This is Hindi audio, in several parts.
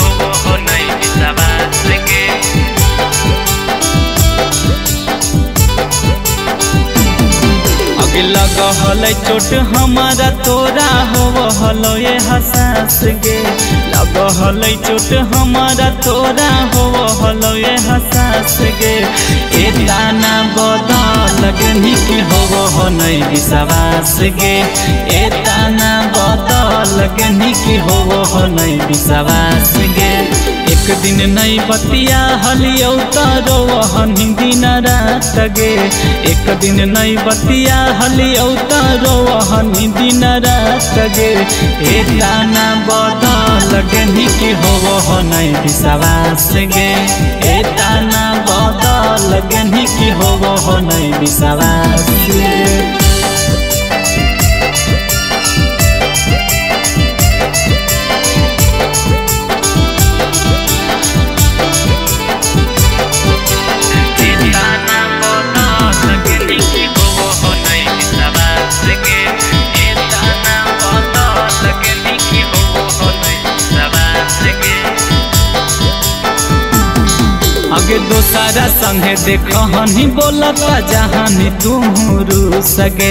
हो हो अगला गहल चोट हमारा तोरा हो हलो ये हसास गे। लगहल चोट हमारा तोरा हो हलो ये हसास गे। दाना बदल गनी की हो हो नहीं विश्वास गे ए दाना बदल गनी की हो हो नहीं विश्वास गे एक दिन नहीं बतिया हलियौ तारो हनी दिन रात गे एक दिन नहीं बतिया हलियौ तारो हनी दिन रात गे ए दाना बदल गनी की हो हो नहीं विश्वास गे ए दाना बदल आगे दोसारा संगे देखहनी बोलता जहानी तू रू सगे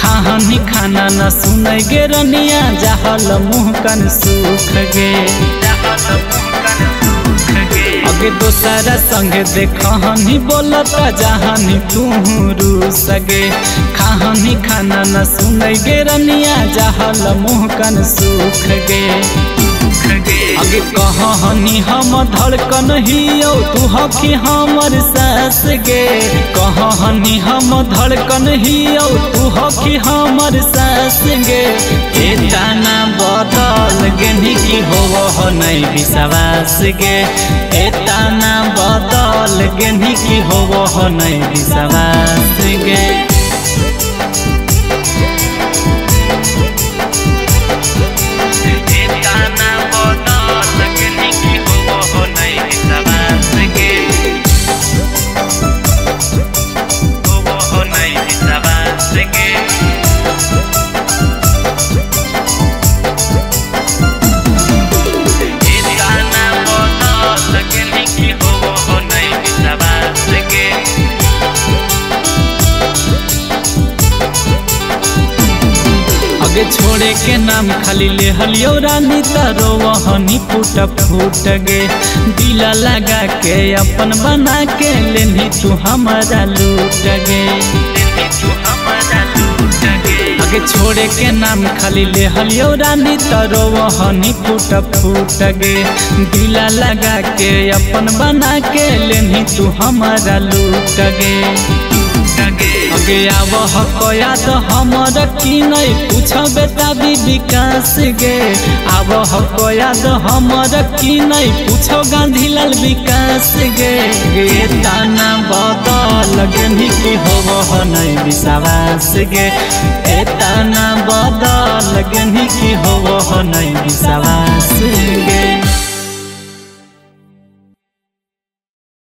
खाहनी खाना न सुन गे रनिया जहल मुँह कन सुख गे आगे दोसारा संगे देखहनी बोलता जहानी तू रू सगे खाहनी खाना न सुन गे रनिया जहल मुँह कन सुख गे आगे कहनी हम धड़कन हियो, तू हकी हमर सास गे। कहनी हम धड़कन हियो, तू हकी हमर सास गे। ए ताना बदल गेनी की हो हो नहीं विश्वास गे। ए ताना बदल गेनी की हो हो नहीं विश्वास गे। छोड़े के नाम खाली ले हलियो रानी तारो, वहनी फूट फूट गे। दिला लगा के अपन बना के लेनी तू हमारा लूट गे। छोड़े के नाम खाली ले हलियो रानी तारो, वहनी फूट फूट गे। दिला लगा के अपन बना के लेनी तू हमारा लूट गे। अगे आवह कया तो हमर की नहीं पूछ बेटा भी विकास गे आवह कया तो हमर की नहीं पूछो गांधीलाल विकास गे गे ताना बदल गनी की हो नहीं विश्वास गे ए ताना बदल गनी की हो नहीं विश्वास गे